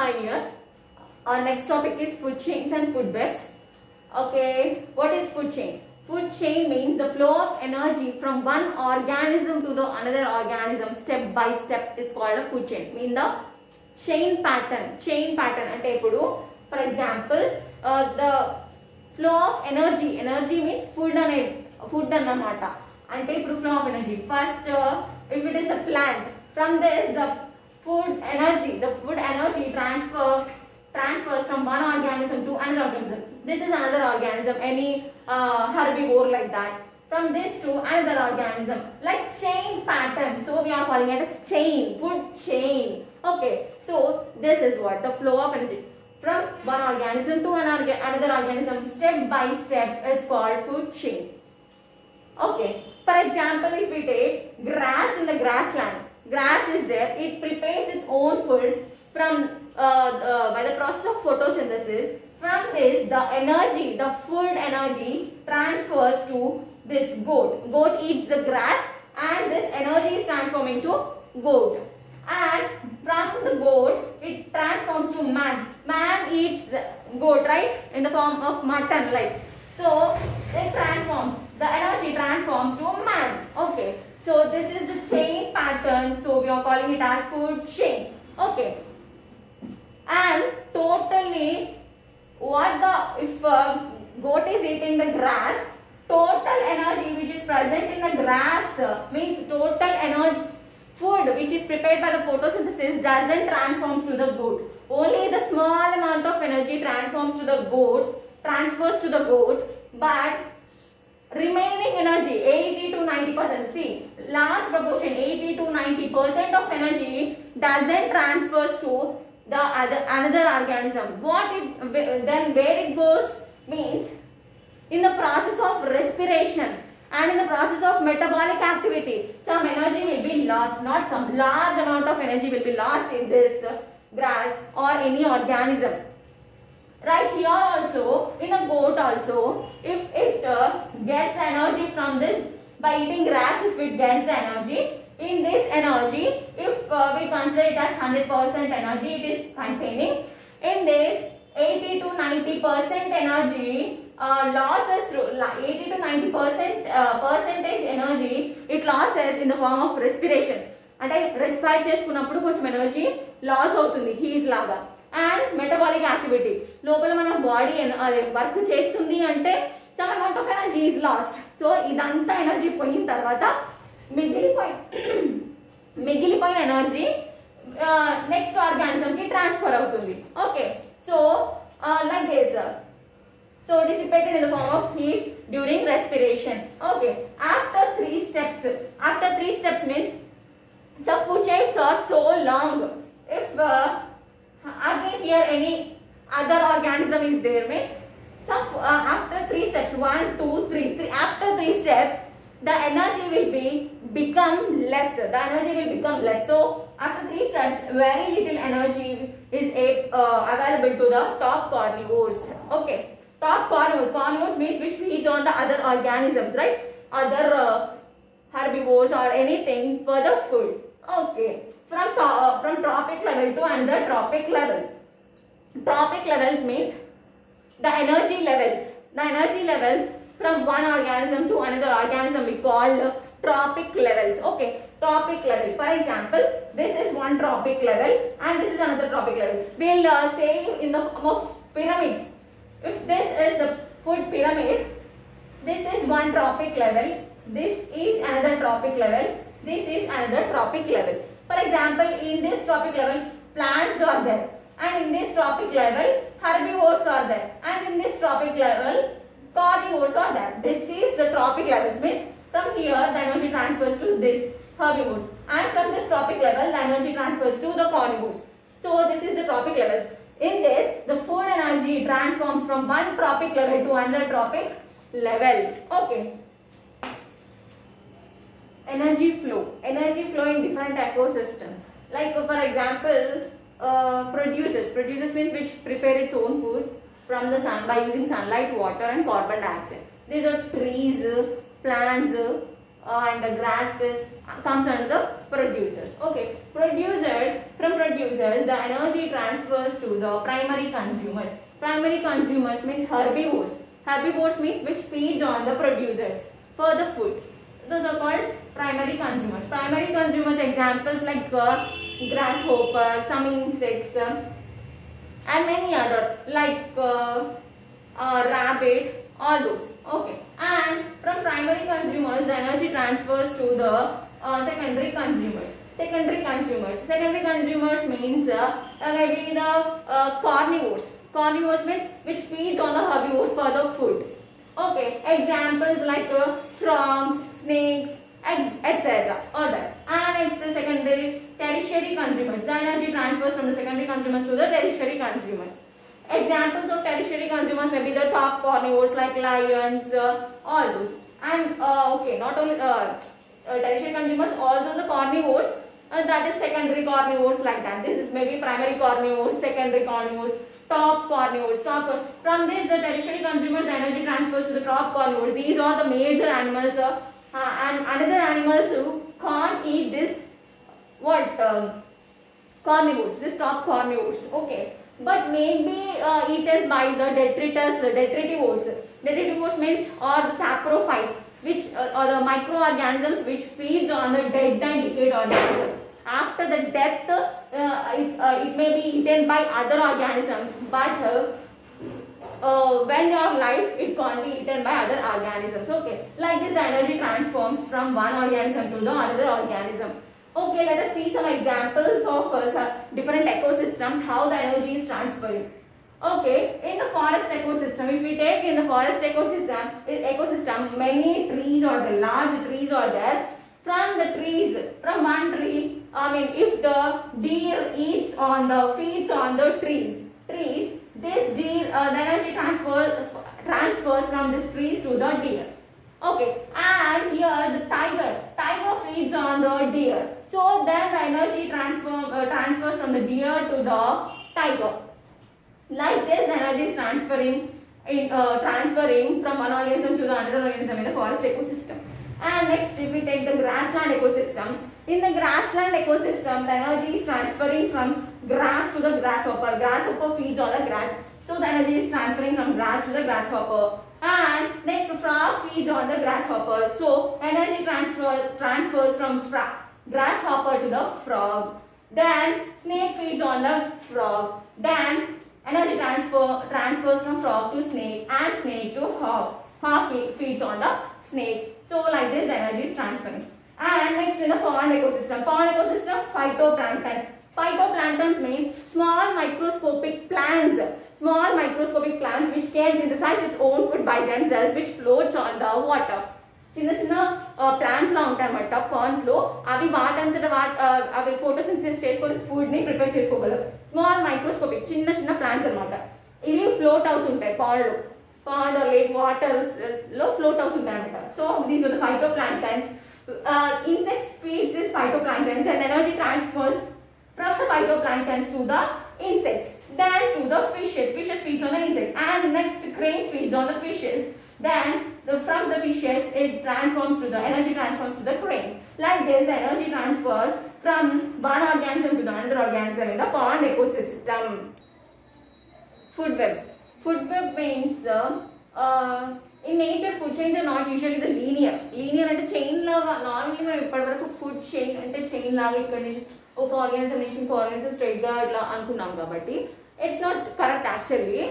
pioneers. Our next topic is food chains and food webs. Okay, what is food chain? Food chain means the flow of energy from one organism to the another organism step by step is called a food chain. Mean the chain pattern. Chain pattern ante ippudu for example uh, the flow of energy. Energy means food and food annamata. Ante ippudu flow of energy. First uh, if it is a plant from this the food energy the food energy transfer transfers from one organism to another organism. This is another organism any uh, herbivore like that. From this to another organism like chain pattern. So we are calling it as chain food chain. Okay so this is what the flow of energy. From one organism to another another organism step by step is called food chain. Okay. For example, if we take grass in the grassland, grass is there. It prepares its own food from uh, uh, by the process of photosynthesis. From this, the energy, the food energy transfers to this goat. Goat eats the grass, and this energy is transforming to goat. And from the goat, it transforms to man. Man eats the goat, right? In the form of mutton, like so. It transforms. The energy transforms to man. Okay. So this is the chain pattern. So we are calling it as food chain. Okay. And totally, what the if uh, goat is eating the grass, total energy which is present in the grass uh, means total energy food which is prepared by the photosynthesis doesn't transforms to the goat. Only the small amount of energy transforms to the goat, transfers to the goat, but remaining energy 80 to 90 percent. See large proportion 80 to 90 percent of energy doesn't transfers to the other another organism. What it then where it goes means in the process of respiration and in the process of metabolic activity some energy will be lost. Not some large amount of energy will be lost in this grass or any organism right here also in a goat also if it uh, gets energy from this by eating grass if it gets the energy in this energy if uh, we consider it as 100% energy it is containing in this 80 to 90% energy uh, losses through 80 to 90 percent uh, percentage energy it losses in the form of respiration అంటే respire చేసుకున్నప్పుడు కొంచెం energy loss అవుతుంది heat లాగా and metabolic activity లోపల మన body అదే work చేస్తుంది అంటే some amount of energy is lost so ఇదంతా ఎనర్జీ పోయిన తర్వాత మిగిలిపోయి మిగిలిపోయిన ఎనర్జీ నెక్స్ట్ ఆర్గానిజం కి ట్రాన్స్ఫర్ అవుతుంది. Okay so like this so dissipated in the form of heat during respiration okay after three steps after three steps means food chains are so long if again here any other organism is there means some uh, after three steps one two three three after three steps the energy will be become less the energy will become less. So after three steps very little energy is uh, available to the top carnivores okay? Top carnivores carnivores means which feeds on the other organisms right? Other uh, herbivores or anything for the food okay from uh, from trophic level to another trophic level. Trophic levels means the energy levels. The energy levels from one organism to another organism we call trophic levels. Okay trophic level. For example this is one trophic level and this is another trophic level. We'll uh, say in the form of pyramids. If this is the food pyramid this is one trophic level. This is another trophic level. This is another trophic level for example in this trophic level plants are there. And in this trophic level herbivores are there. And in this trophic level carnivores are there. This is the trophic levels. Means from here the energy transfers to this herbivores. And from this trophic level the energy transfers to the carnivores. So this is the trophic levels. In this the food energy transforms from one trophic level to another trophic level. Okay energy flow energy flow in different ecosystems like uh, for example uh, producers producers means which prepare its own food from the sun by using sunlight water and carbon dioxide these are trees plants uh, and the grasses comes under the producers. Okay, producers, from producers, the energy transfers to the primary consumers. Primary consumers means herbivores. Herbivores means which feeds on the producers for the food. Those are called primary consumers. Primary consumers examples like uh, grasshopper, some insects, uh, and many other like uh, rabbit, all those. Okay. And from primary consumers, the energy transfers to the uh, secondary consumers. Secondary consumers. Secondary consumers means uh, uh, maybe the uh, carnivores. Carnivores means which feeds on the herbivores for the food. Okay. Examples like uh, frogs, snakes, etc. Other. And next uh, secondary tertiary consumers. The energy transfers from the secondary consumers to the tertiary consumers. Examples of tertiary consumers may be the top carnivores like lions, uh, all those. And uh, okay, not only uh, uh, tertiary consumers, also the carnivores. Uh, that is secondary carnivores like that. This is maybe primary carnivores, secondary carnivores, top carnivores. Top from this, the tertiary consumers energy transfers to the top carnivores. These are the major animals, uh, uh, and another animals who can't eat this what um, carnivores. This top carnivores. Okay but may be uh, eaten by the detritus, detritivores. Detritivores means or the saprophytes, which uh, or the microorganisms which feeds on the dead and decayed organisms. After the death, uh, it, uh, it may be eaten by other organisms, but uh, uh, when they are alive, it can't be eaten by other organisms. Okay, like this, the energy transforms from one organism to the other organism. Okay, let us see some examples of uh, different ecosystems, how the energy is transferred. Okay, in the forest ecosystem, if we take in the forest ecosystem, ecosystem, many trees are there, large trees are there. From the trees, from one tree, I mean, if the deer eats on the feeds on the trees, trees, this deer, uh, the energy transfer transfers from these trees to the deer. Okay, and here the tiger, tiger feeds on the deer. So then the energy transfer, uh, transfers from the deer to the tiger. Like this, the energy is transferring, in, uh, transferring from one organism to the another organism in the forest ecosystem. And next, if we take the grassland ecosystem, in the grassland ecosystem, the energy is transferring from grass to the grasshopper. Grasshopper feeds on the grass. So the energy is transferring from grass to the grasshopper. And next, frog feeds on the grasshopper. So energy transfer transfers from grasshopper to the frog. Then snake feeds on the frog. Then energy transfer transfers from frog to snake and snake to hawk. Hawk feeds on the snake. So like this energy is transferring. And next in the pond ecosystem. Pond ecosystem phytoplanktons. Phytoplanktons means small microscopic plants. Small microscopic plants which can synthesize its own food by themselves which floats on the water. చిన్న చిన్న plants లా ఉంటాయి అన్నమాట Pond's లో అవి వాటంతట what అవి photosynthesis చేసుకొని food ని ప్రిపేర్ చేసుకోగలవు స్మాల్ మైక్రోస్కోపిక్ చిన్న చిన్న ప్లాంట్స్ అన్నమాట ఇవి ఫ్లోట్ అవుతుంటాయి పాండ్ లో పాండ్ లేక్ వాటర్ లో ఫ్లోట్ అవుతుంటాయి అనమాట so these are phyto ప్లాంటన్స్ uh, insects feeds this phytoplankton and energy transfers from the phytoplankton to the insects then to the fishes. Fishes feeds on the insects. And next cranes feeds on the fishes. Then the, from the fishes it transforms to the energy transforms to the cranes. Like this the energy transfers from one organism to the another organism in the pond ecosystem. Food web. Food web means uh, uh in nature food chains are not usually the linear linear అంటే chain లాగా normally మనం ఇప్పటివరకు food chain అంటే chain లాగా ఇక్కడ నుంచి ఒక organiser నుంచి ఇంకో ఆర్గనైజర్ స్ట్రైట్గా ఇట్లా అనుకున్నాం కాబట్టి it's not correct actually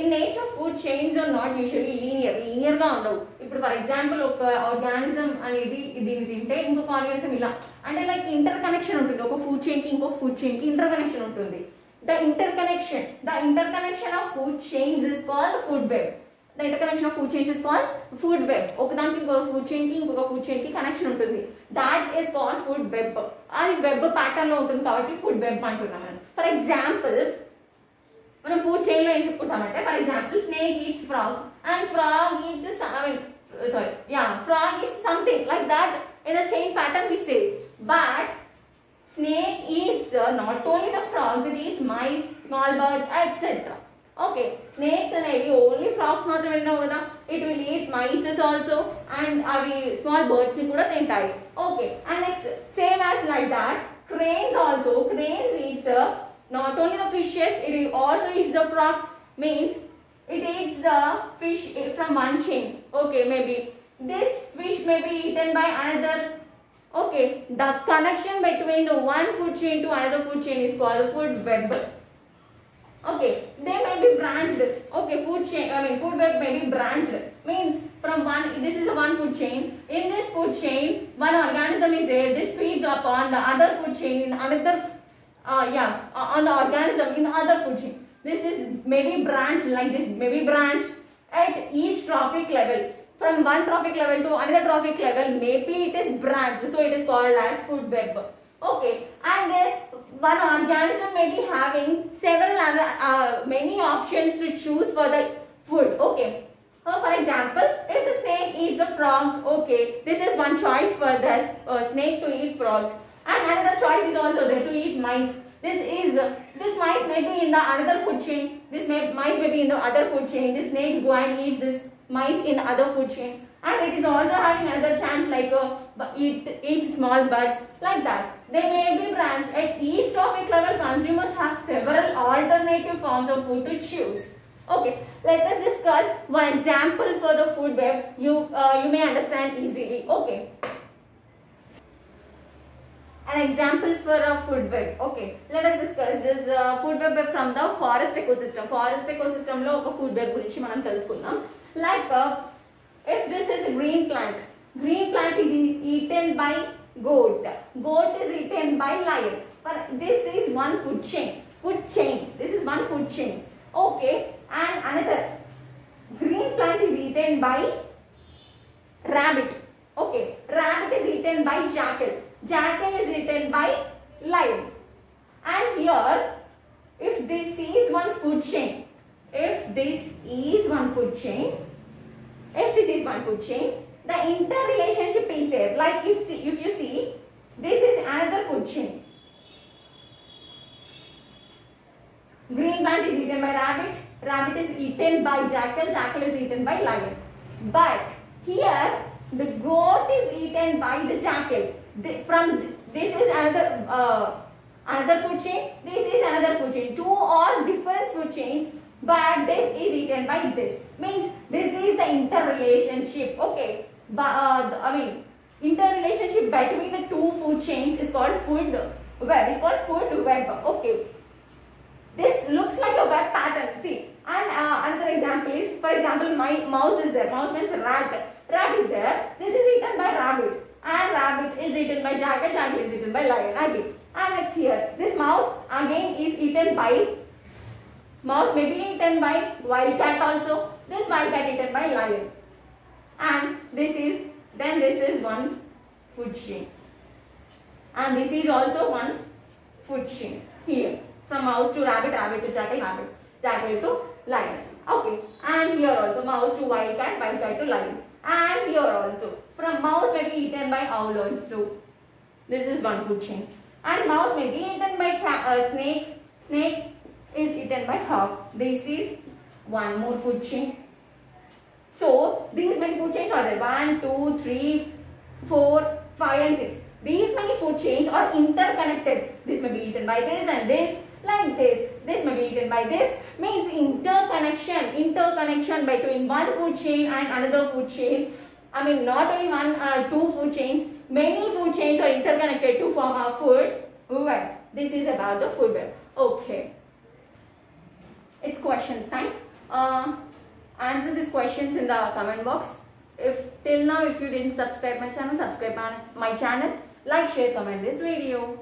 in nature food chains are not usually linear లీనియర్గా ఉండవు. ఇప్పుడు ఫర్ ఎగ్జాంపుల్ ఒక ఆర్గానిజం అనేది దీన్ని తింటే ఇంకొక ఆర్గానిజం ఇలా. అంటే లైక్ ఇంటర్ కనెక్షన్ ఉంటుంది. ఒక ఫుడ్ చైన్కి ఇంకో ఫుడ్ చైన్కి ఇంటర్ కనెక్షన్ ఉంటుంది. The interconnection the interconnection of food chains is called food web the interconnection of food chains is called food web ఒక దానికి ఇంకొక ఫుడ్ చైన్కి ఇంకొక ఫుడ్ చైన్కి కనెక్షన్ ఉంటుంది. That is called food web అది వెబ్ ప్యాటర్న్లో ఉంటుంది కాబట్టి ఫుడ్ వెబ్ అంటున్నాం మనం. ఫర్ ఎగ్జాంపుల్ మనం ఫుడ్ చైన్లో ఏం చెప్పుకుంటామంటే for example snake eats frogs and frog eats I mean sorry yeah frog eats something like that in the chain pattern we say but Snake eats uh, not only the frogs, it eats mice, small birds, etc. Okay, snakes and maybe only frogs it will eat mice also and uh, small birds Okay, and next, same as like that, cranes also, cranes eats uh, not only the fishes, it also eats the frogs, means it eats the fish from one chain. Okay, maybe this fish may be eaten by another okay the connection between the one food chain to another food chain is called food web. Okay they may be branched. Okay food chain i mean food web may be branched. Means from one this is the one food chain. In this food chain one organism is there. This feeds upon the other food chain in another uh, yeah uh, on the organism in the other food chain. This is maybe branched like this maybe branched at each trophic level from one trophic level to another trophic level maybe it is branched so it is called as food web. Okay and then one organism may be having several other uh, many options to choose for the food. Okay so for example if the snake eats the frogs okay this is one choice for the uh, snake to eat frogs. And another choice is also there to eat mice. This is this mice may be in the another food chain this may, mice may be in the other food chain. This snakes go and eats this mice in other food chain. And it is also having another chance like uh, eat eat small bugs like that. They may be branched. At each trophic level consumers have several alternative forms of food to choose. Okay let us discuss one example for the food web you uh, you may understand easily. Okay an example for a food web. Okay, let us discuss this uh, food web from the forest ecosystem. Forest ecosystem లో ఒక food web గురించి మనం తెలుసుకుందాం. Like uh, if this is a green plant, green plant is e- eaten by goat. Goat is eaten by lion. But this is one food chain. Food chain. This is one food chain. Okay, and another green plant is eaten by rabbit. Okay, rabbit is eaten by jackal. Jackal is eaten by lion. And here, if this is one food chain, if this is one food chain, if this is one food chain, the interrelationship is there. Like if see, if you see, this is another food chain. Green plant is eaten by rabbit, rabbit is eaten by jackal, jackal is eaten by lion. But here the goat is eaten by the jackal. From this is another uh, another food chain. This is another food chain. Two are different food chains, but this is eaten by this. Means this is the interrelationship. Okay, but uh, I mean interrelationship between the two food chains is called food web. It's called food web. Okay. This looks like a web pattern. See, and uh, another example is, for example, my mouse is there. Mouse means rat. Rat is there. This is eaten by rabbit, and rabbit is eaten by jackal. Jackal is eaten by lion. Again, and next here, this mouse again is eaten by mouse. May be eaten by wildcat also. This wildcat eaten by lion, and this is then this is one food chain, and this is also one food chain here from mouse to rabbit, rabbit to jackal, rabbit, jackal to lion. Okay, and here also mouse to wildcat, wildcat to lion, and here also from mouse may be eaten by owl also. This is one food chain, and mouse may be eaten by uh, snake. Snake is eaten by hawk. This is one more food chain. So these many food chains are there. One, two, three, four, five, and six. These many food chains are interconnected. This may be eaten by this and this, like this. This may be eaten by this. Means interconnection, interconnection between one food chain and another food chain. I mean, not only one, uh, two food chains. Many food chains are interconnected to form a food web. This is about the food web. Okay. It's questions time. Uh, answer these questions in the comment box. If till now if you didn't subscribe my channel, subscribe my- my channel. Like, share, comment this video.